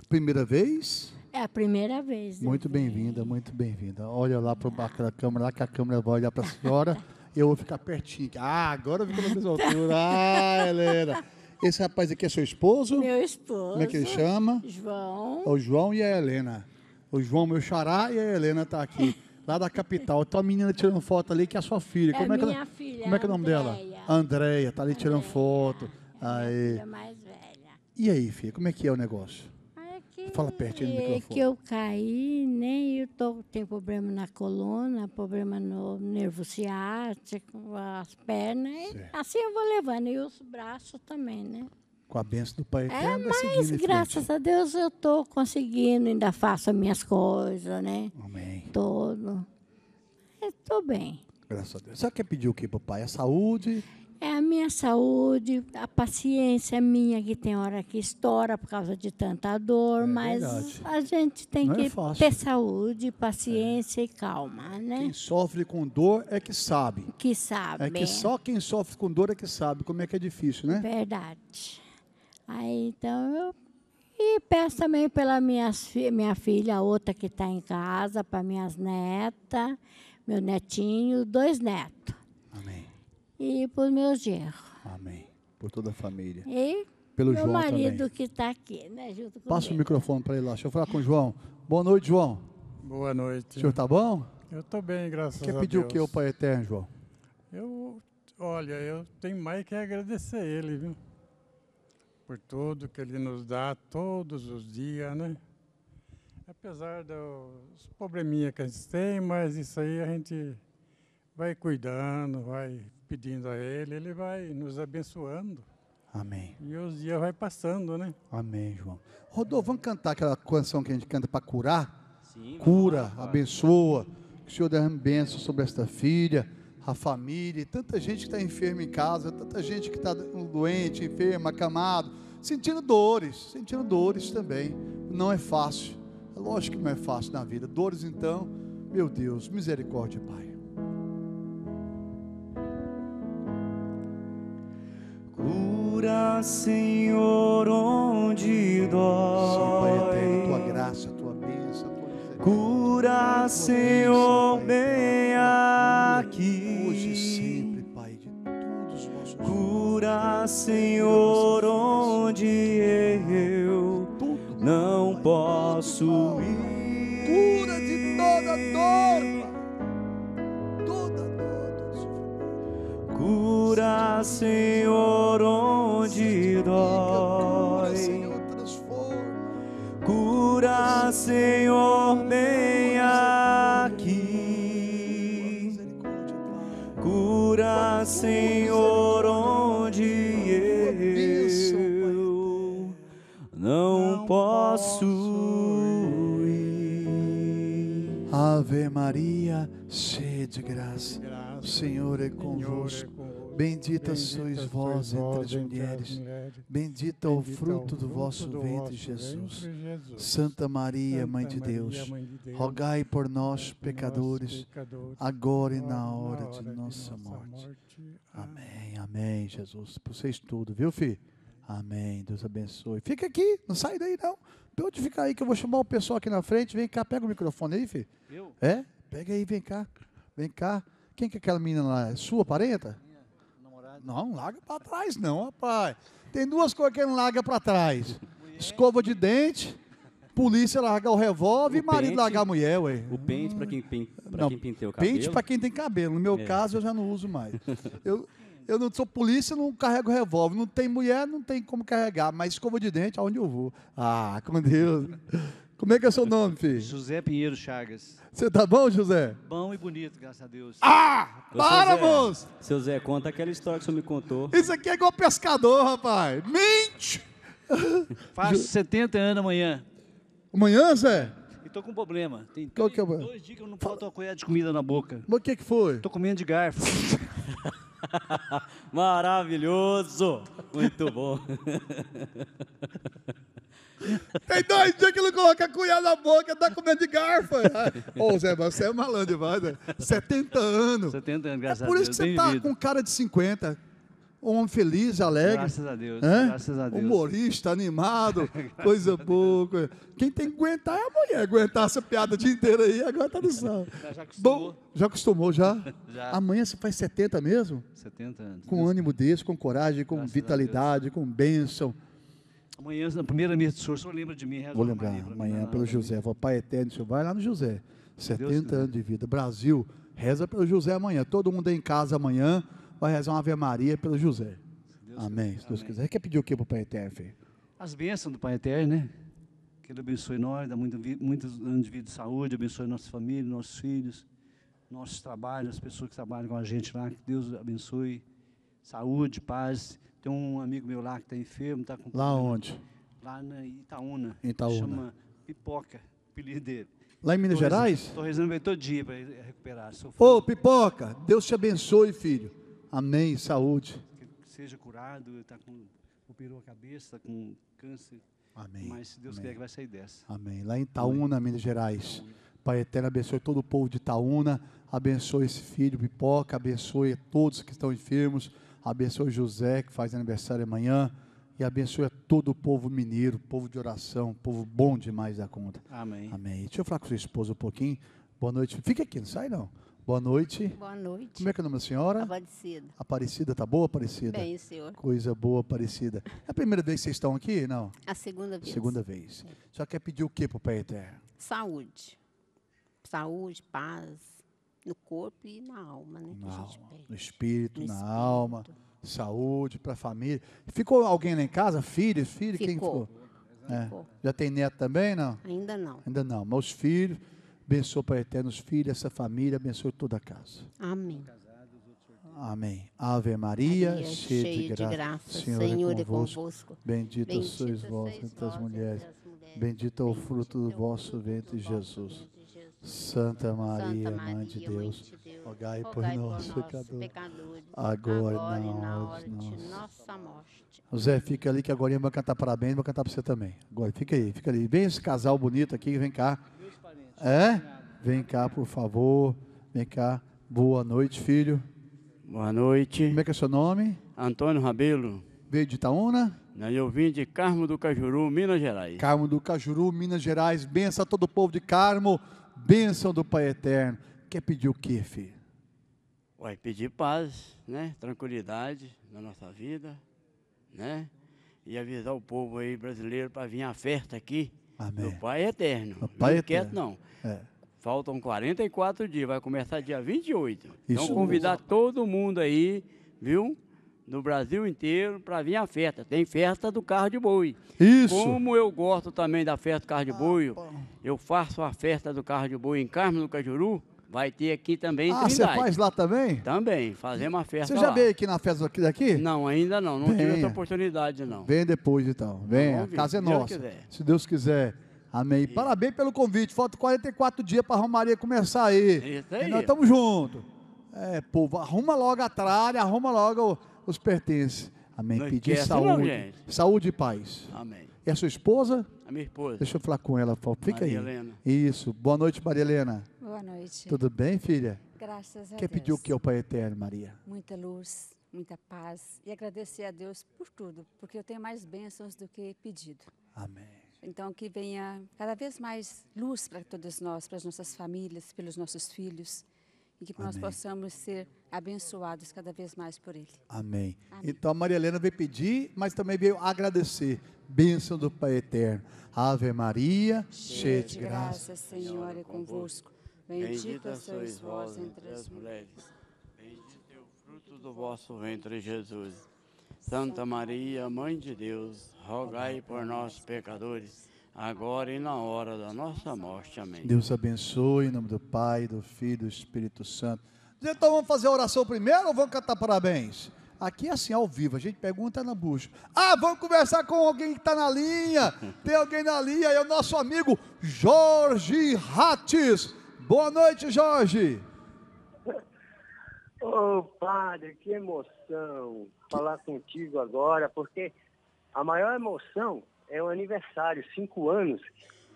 Primeira vez? É a primeira vez. Muito bem-vinda, muito bem-vinda. Olha lá para aquela câmera lá, que a câmera vai olhar para a senhora. eu vou ficar pertinho. Ah, agora ficou na mesma altura. Ah, Helena. Esse rapaz aqui é seu esposo? Meu esposo. Como é que ele chama? João. O João e a Helena. O João, meu xará, e a Helena tá aqui. Lá da capital. Tem uma menina tirando foto ali que é a sua filha. É como é que, minha filha, Como é que é o nome dela? Andréia. Andréia, tá ali tirando foto. Aí. Filha mais velha. E aí, filha, como é que é o negócio? Fala pertinho do É microfone. que eu caí, né? Eu tô, tenho problema na coluna, problema no nervo ciático, as pernas. Assim eu vou levando. E os braços também, né? Com a benção do Pai É, Eterno, vai mas graças a Deus eu tô conseguindo, ainda faço as minhas coisas, né? Amém. Todo. Estou bem. Graças a Deus. Você quer pedir o que pro pai? A saúde? É a minha saúde, a paciência minha, que tem hora que estoura por causa de tanta dor, mas É verdade. a gente tem Não é que fácil. ter saúde, paciência e calma, né? Quem sofre com dor é que sabe. Que sabe. É que só quem sofre com dor é que sabe como é que é difícil, né? Verdade. Aí, então, eu... E peço também pela minhas fi- minha filha, a outra que está em casa, para minhas netas, meu netinho, dois netos. E para os meus genros. Amém. Por toda a família. E Pelo meu João marido também. que está aqui, né? Junto comigo. Passa o microfone para ele lá. Deixa eu falar com o João. Boa noite, João. Boa noite. O senhor tá bom? Eu estou bem, graças Quer a pedir Deus. o que ao Pai Eterno, João? Eu, olha, eu tenho mais que agradecer a ele, viu? Por tudo que ele nos dá todos os dias, né? Apesar dos probleminha que a gente tem, mas isso aí a gente vai cuidando, vai pedindo a ele, ele vai nos abençoando. Amém. E os dias vai passando, né? Amém, João. Rodolfo, vamos cantar aquela canção que a gente canta para curar? Sim, Cura, lá, abençoa. Que o Senhor derrame bênção sobre esta filha, a família, e tanta gente que está enferma em casa, tanta gente que está doente, enferma, acamado, sentindo dores, sentindo dores também. Não é fácil. É lógico que não é fácil na vida. Dores, então, meu Deus, misericórdia, Pai. Cura, Senhor, onde dói. Sim, Pai eterno, tua graça, tua bênção, tua misericórdia. Cura, Senhor, bem aqui. Hoje e sempre, Pai, de todos os nossos Cura, Senhor, onde eu não posso ir. Cura de toda dor, Pai. Toda Cura, Senhor, onde dói. Cura, Senhor, bem aqui. Cura, Senhor, onde eu não posso ir. Ave Maria, cheia de graça, o Senhor é convosco. Bendita sois vós entre as mulheres, bendito é o fruto do vosso ventre, Jesus. Santa Maria, Mãe de Deus, rogai por nós, pecadores, agora e na hora de nossa morte. Amém, amém, Jesus. Por vocês tudo, viu, filho? Amém. Deus abençoe. Fica aqui, não sai daí não. Pode ficar aí que eu vou chamar o pessoal aqui na frente. Vem cá, pega o microfone aí, filho. Eu? É? Pega aí, vem cá. Vem cá. Quem que é aquela menina lá? É sua parenta? Não, não larga pra trás não, rapaz. Tem duas coisas que não larga pra trás. Escova de dente, polícia largar o revólver e marido pente. largar a mulher, ué. O pente para quem, Não, quem penteia o cabelo. Pente para quem tem cabelo. No meu É. caso, eu já não uso mais. Eu, eu não sou polícia, não carrego revólver. Não tem mulher, não tem como carregar. Mas escova de dente, aonde eu vou. Ah, com Deus. Como é que é seu nome, filho? José Pinheiro Chagas. Você tá bom, José? Bom e bonito, graças a Deus. Ah! Ô, Para, Zé, moço! Seu Zé, conta aquela história que o senhor me contou. Isso aqui é igual pescador, rapaz. Mente! Faço 70 anos amanhã. Amanhã, Zé? E tô com um problema. Tem Qual que é o dois dias que eu não boto uma colher de comida na boca. Mas o que que foi? Tô comendo de garfo. Maravilhoso! Muito bom. Tem dois dias que não coloca a colher na boca, tá comendo de garfo. Ô, Zé, você é malandro demais, né? 70 anos. 70 anos, graças É por a isso Deus. que você tá vivido. com cara de 50. Um homem feliz, alegre. Graças a Deus, Hã? graças a Deus. Humorista, animado, coisa boa. coisa- Quem tem que aguentar é a mulher. Aguentar essa piada o dia inteiro aí, agora tá no sal. Já acostumou. Bom, já acostumou, já? Já. Amanhã você faz 70 mesmo? 70 anos. Com ânimo desse, com coragem, com vitalidade, com bênção. Amanhã, na primeira missa do senhor, o senhor lembra de mim? reza Vou lembrar Maria amanhã pelo José. Vou Pai Eterno, senhor vai lá no José. 70 quiser. anos de vida. Brasil, reza pelo José amanhã. Todo mundo aí em casa amanhã vai rezar uma Ave Maria pelo José. Amém, se Deus quiser. Quer pedir o que pro Pai Eterno, filho? As bênçãos do Pai Eterno, né? Que Ele abençoe nós, dá muito muitos anos de vida e saúde, abençoe nossa família, nossos filhos, nossos trabalhos, as pessoas que trabalham com a gente lá, que Deus abençoe. Saúde, paz. Tem um amigo meu lá que está enfermo, está com. Lá onde? Lá na Itaúna. Itaúna. Chama Pipoca, apelido dele. Lá em Minas Tô Gerais? Tô rezando ele todo dia para recuperar. Ô, Pipoca, Deus te abençoe, filho. Amém, saúde. que seja curado, está com operou a cabeça, está com câncer. Amém. Mas se Deus quiser que vai sair dessa. Amém. Lá em Itaúna, Minas Gerais. Pai Eterno, abençoe todo o povo de Itaúna. Abençoe esse filho, Pipoca. Abençoe todos que estão enfermos. Abençoe José, que faz aniversário amanhã. E abençoe a todo o povo mineiro, povo de oração, povo bom demais da conta. Amém. Amém. Deixa eu falar com sua esposa um pouquinho. Boa noite. Fica aqui, não sai não. Boa noite. Boa noite. Como é que é o nome da senhora? Aparecida. Aparecida, tá boa, Aparecida? Bem, senhor. Coisa boa, Aparecida. É a primeira vez que vocês estão aqui? Não? A segunda vez. Segunda vez. Só quer pedir o que para o Pai Eterno? Saúde. Saúde, paz. No corpo e na alma, né? Na alma, no espírito, No na espírito. alma, saúde para a família. Ficou alguém lá em casa? Filhos, filhos? Quem Ficou. ficou? É. Ficou. Já tem neto também, não? Ainda não. Ainda não. Mas os filhos, abençoe para eterno os filhos, essa família, abençoe toda a casa. Amém. Amém. Ave Maria, Maria, cheia, cheia de de graça, graça, Senhor, Senhor é é convosco. convosco. Bendita, Bendita sois vós entre as mulheres. mulheres. Bendito é o fruto do vosso ventre, Jesus. Santa Maria, Mãe de Deus, rogai por nós, pecadores, agora e na hora de nossa. morte. Zé, fica ali que agora vai cantar parabéns, vai cantar para você também. Agora, fica aí, fica ali. Vem esse casal bonito aqui, vem cá. É? Vem cá, por favor. Vem cá. Boa noite, filho. Boa noite. Como é que é seu nome? Antônio Rabelo. Veio de Itaúna? Né, Eu vim de Carmo do Cajuru, Minas Gerais. Carmo do Cajuru, Minas Gerais. Benção a todo o povo de Carmo. Bênção do Pai Eterno. Quer pedir o quê, filho? Vai pedir paz, né? Tranquilidade na nossa vida, né? E avisar o povo aí brasileiro para vir à festa aqui Amém. do Pai Eterno. Do Pai não Eterno. quieto não. É. Faltam 44 dias, vai começar dia 28. Isso então convidar todo mundo aí, viu? Do Brasil inteiro para vir à festa. Tem festa do carro de boi. Isso. Como eu gosto também da festa do carro de boi, eu faço a festa do carro de boi em Carmo do Cajuru, vai ter aqui também em Ah, você faz lá também? Também, fazemos a festa Você já lá. veio aqui na festa daqui? Não, ainda não, não tive Venha. essa oportunidade não. Vem depois então. Vem, a casa é Deus nossa. quiser. Se Deus quiser. Amém. Parabéns pelo convite. Falta 44 dias para a Romaria começar aí. Isso aí. E nós estamos juntos. É, povo, arruma logo a tralha, arruma logo os pertences. Amém. Não Pedir esquece não, saúde. saúde e paz. Amém. E a sua esposa? A minha esposa. Deixa eu falar com ela. favor. Fica Maria aí. Helena. Isso. Boa noite, Maria Helena. Boa noite. Tudo bem, filha? Graças a Quer Deus. pedir o que ao Pai Eterno, Maria? Muita luz, muita paz e agradecer a Deus por tudo, porque eu tenho mais bênçãos do que pedido. Amém. Então, que venha cada vez mais luz para todos nós, para as nossas famílias, pelos nossos filhos, e que nós Amém. possamos ser abençoados cada vez mais por Ele. Amém. Então a Maria Helena veio pedir, mas também veio agradecer. Bênção do Pai Eterno. Ave Maria, cheia de graça. graça, Senhor é convosco. Bendita sois vós entre as mulheres. Bendito é o fruto do vosso ventre, Jesus. Santa Maria, Mãe de Deus, rogai por nós, pecadores, agora e na hora da nossa morte. Amém. Deus abençoe em nome do Pai, do Filho e do Espírito Santo. Então vamos fazer a oração primeiro ou vamos cantar parabéns? Aqui é assim, ao vivo, a gente pergunta na bucha. Ah, vamos conversar com alguém que está na linha. Tem alguém na linha, é o nosso amigo Jorge Rates. Boa noite, Jorge. Ô, padre, que emoção falar contigo agora, porque a maior emoção é o aniversário, cinco anos,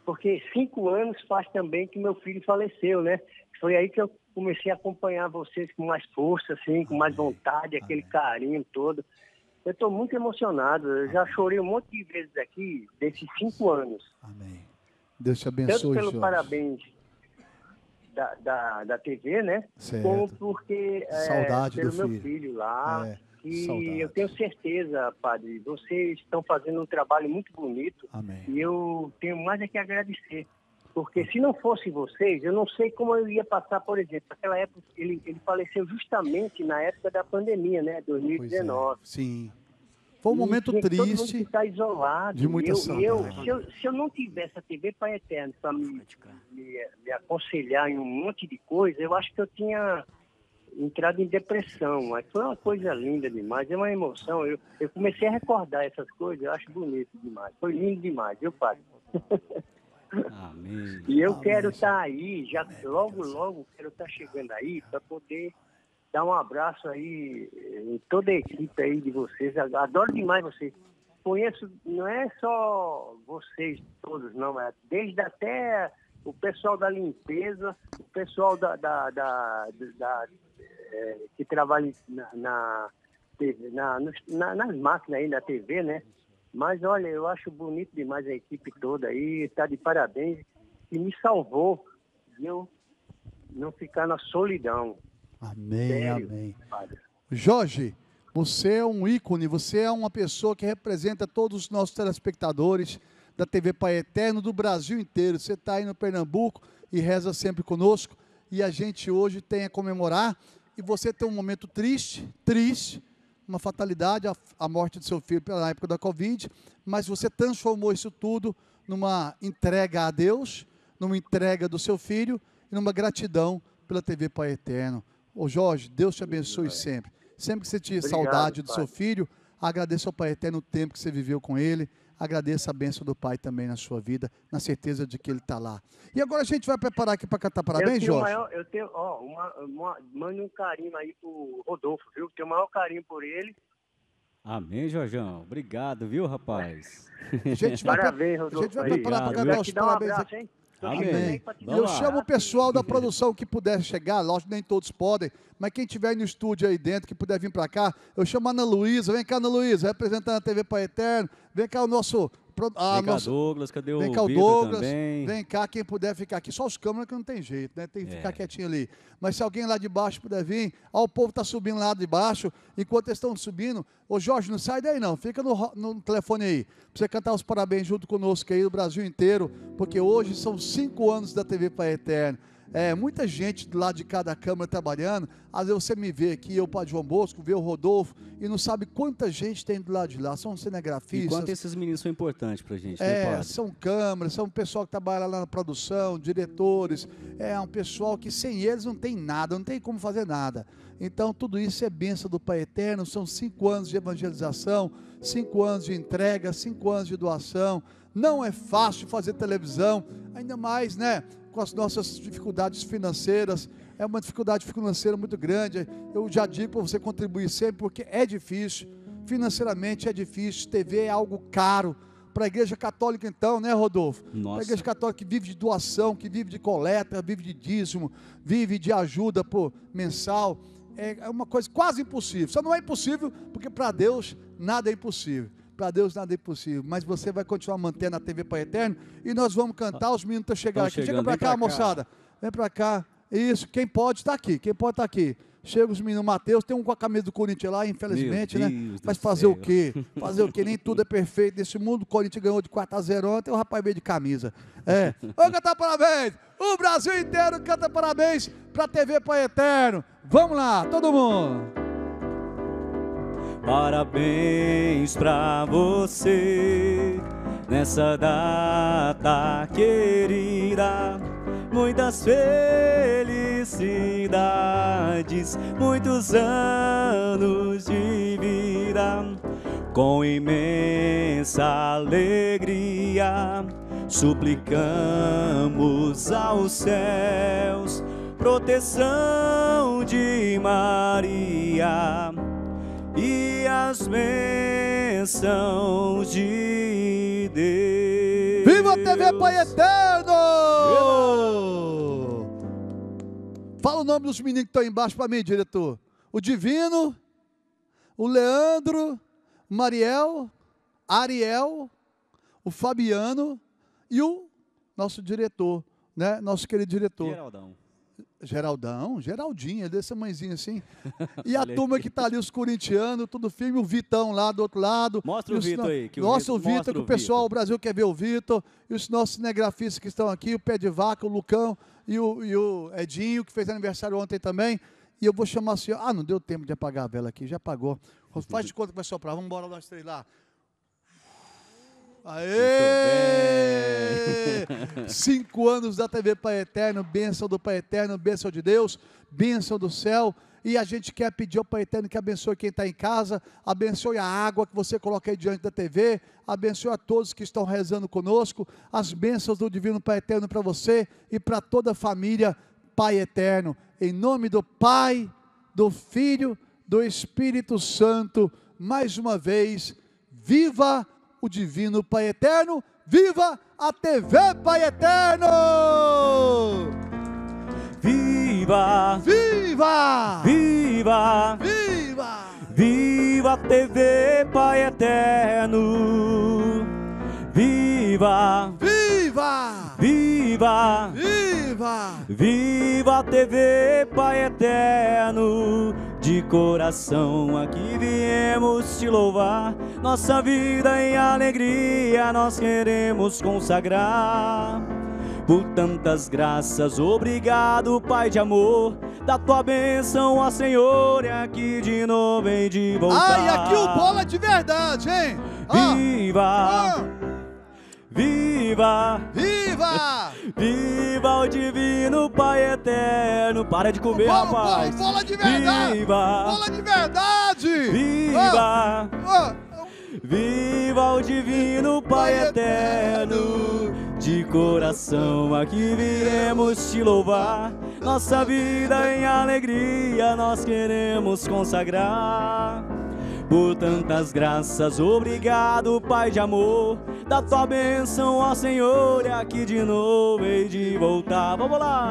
porque cinco anos faz também que meu filho faleceu, né? Foi aí que eu comecei a acompanhar vocês com mais força, assim, com mais vontade, aquele carinho todo. Eu estou muito emocionado, eu já chorei um monte de vezes aqui desses cinco anos. Deus te Tanto abençoe, pelo Jorge. parabéns da, da, da TV, né? Certo. Como porque é, Saudade pelo meu filho. filho lá. É, E saudade. eu tenho certeza, padre, vocês estão fazendo um trabalho muito bonito. Amém. E eu tenho mais é que agradecer. Porque se não fosse vocês, eu não sei como eu ia passar, por exemplo, naquela época, ele, ele faleceu justamente na época da pandemia, né? 2019. Sim. Foi um momento E triste. ficar isolado. de muita eu, saudade. eu, se, eu, se eu não tivesse a TV Pai Eterno para me, me, me aconselhar em um monte de coisa, eu acho que eu tinha entrado em depressão. Mas foi uma coisa linda demais, é uma emoção. Eu, eu comecei a recordar essas coisas, eu acho bonito demais. Foi lindo demais, viu, padre? Amém. E eu quero estar aí, já logo, logo quero estar chegando aí para poder dar um abraço aí eh, em toda a equipe aí de vocês. Adoro demais vocês. Conheço, não é só vocês todos, não, é desde até o pessoal da limpeza, o pessoal da, da, da- da- eh, que trabalha na, na, na- nas máquinas aí da TV, né? Mas olha, eu acho bonito demais a equipe toda aí, está de parabéns, e me salvou de eu não ficar na solidão. Amém, Sério, amém. padre. Jorge, você é um ícone, você é uma pessoa que representa todos os nossos telespectadores da TV Pai Eterno do Brasil inteiro. Você está aí no Pernambuco e reza sempre conosco. E a gente hoje tem a comemorar. E você tem um momento triste, triste, uma fatalidade, a, a morte do seu filho pela época da Covid. Mas você transformou isso tudo numa entrega a Deus, numa entrega do seu filho e numa gratidão pela TV Pai Eterno. Ô Jorge, Deus te abençoe sempre. Sempre que você Obrigado, saudade do seu Pai. filho, agradeça ao Pai Eterno o tempo que você viveu com ele. Agradeça a bênção do Pai também na sua vida, na certeza de que ele está lá. E agora a gente vai preparar aqui para cantar parabéns, Jorge? Maior, eu tenho, ó, uma, uma, mande um carinho aí pro Rodolfo, viu? Tenho o maior carinho por ele. Amém, Jorjão. Obrigado, viu, rapaz? A gente vai, Parabéns, a Rodolfo. gente vai preparar para cantar os dá um parabéns. abraço, Amém. dar eu um chamo o pessoal da produção que puder chegar, lógico, nem todos podem, mas quem tiver aí no estúdio aí dentro, que puder vir para cá, eu chamo a Ana Luísa, vem cá, Ana Luísa, representando a TV Pai Eterno, vem cá o nosso... ah, Vem cá, Douglas, cadê o Vem cá o Vitor Douglas, também? vem cá quem puder ficar aqui, só os câmeras que não tem jeito, né? Tem que ficar É. quietinho ali. Mas se alguém lá de baixo puder vir, ó, o povo está subindo lá de baixo, enquanto eles estão subindo, ô Jorge, não sai daí não, fica no, no telefone aí, pra você cantar os parabéns junto conosco aí, do Brasil inteiro, porque hoje são cinco anos da TV Pai Eterno. É, muita gente do lado de cada câmera trabalhando. Às vezes você me vê aqui, eu, Padre João Bosco, vê o Rodolfo, e não sabe quanta gente tem do lado de lá. São E cinegrafistas, quanto esses meninos são importantes pra gente, né, é, padre? são câmeras, são pessoal que trabalha lá na produção, diretores, é um pessoal que sem eles não tem nada, não tem como fazer nada. Então tudo isso é bênção do Pai Eterno, são cinco anos de evangelização, cinco anos de entrega, cinco anos de doação. Não é fácil fazer televisão, ainda mais, né, com as nossas dificuldades financeiras. É uma dificuldade financeira muito grande. Eu já digo para você contribuir sempre, porque é difícil. Financeiramente é difícil. TV é algo caro. Para a igreja católica, então, né, Rodolfo? Para a igreja católica que vive de doação, que vive de coleta, vive de dízimo, vive de ajuda por mensal, é é uma coisa quase impossível. Só não é impossível porque para Deus nada é impossível. Para Deus nada é impossível. Mas você vai continuar mantendo a TV Pai Eterno e nós vamos cantar. Os meninos estão chegando aqui. Chega para cá, cá, moçada. Vem para cá. Isso, quem pode está aqui. Quem pode está aqui. Chega os meninos, Matheus, tem um com a camisa do Corinthians lá, infelizmente, né? Mas fazer o quê? Fazer o quê? Nem tudo é perfeito nesse mundo. O Corinthians ganhou de 4 a 0 ontem, o rapaz veio de camisa. É. Vamos cantar parabéns! O Brasil inteiro canta parabéns para a TV Pai Eterno. Vamos lá, todo mundo! Parabéns pra você nessa data querida. Muitas felicidades, muitos anos de vida, com imensa alegria, suplicamos aos céus proteção de Maria as bênçãos de Deus. Viva a TV Pai Eterno! Fala o nome dos meninos que estão embaixo para mim, diretor. O Divino, o Leandro, Mariel, Ariel, o Fabiano e o nosso diretor, né? Nosso querido diretor. Geraldão. Geraldão, Geraldinho, é dessa mãezinha assim. E a turma que tá ali, os corintianos, tudo firme, o Vitão lá do outro lado. Mostra o Vitor aí. Que mostra o Vitor, que o pessoal, Victor. o Brasil quer ver o Vitor. E os nossos cinegrafistas que estão aqui, o Pé de Vaca, o Lucão e o, e o Edinho, que fez aniversário ontem também. E eu vou chamar o senhor. Ah, não deu tempo de apagar a vela aqui, já apagou. Faz de conta que vai soprar. Vamos embora nós três lá. Aê! Cinco anos da TV Pai Eterno, bênção do Pai Eterno, bênção de Deus, bênção do céu. E a gente quer pedir ao Pai Eterno que abençoe quem está em casa, abençoe a água que você coloca aí diante da TV, abençoe a todos que estão rezando conosco, as bênçãos do Divino Pai Eterno para você e para toda a família Pai Eterno. Em nome do Pai, do Filho, do Espírito Santo, mais uma vez, viva o Divino Pai Eterno, viva a TV Pai Eterno! Viva! Viva! Viva! Viva! Viva a TV Pai Eterno! Viva! Viva! Viva! Viva! Viva a TV Pai Eterno! De coração aqui viemos te louvar, nossa vida em alegria nós queremos consagrar. Por tantas graças, obrigado, Pai de amor. Da tua bênção, ó Senhor, e aqui de novo em de voltar. Ai, aqui o bola de verdade, hein? Viva! Ah. Viva! Viva! Viva o divino Pai eterno! Para de comer, rapaz! Bola, bola de verdade! Viva! Bola de verdade! Viva! Ah, ah. Viva o divino Pai, Pai eterno. eterno! De coração aqui viremos te louvar. Nossa vida em alegria nós queremos consagrar. Por tantas graças, obrigado, Pai de amor. Da tua bênção, ó Senhor, e aqui de novo hei de voltar. Vamos lá!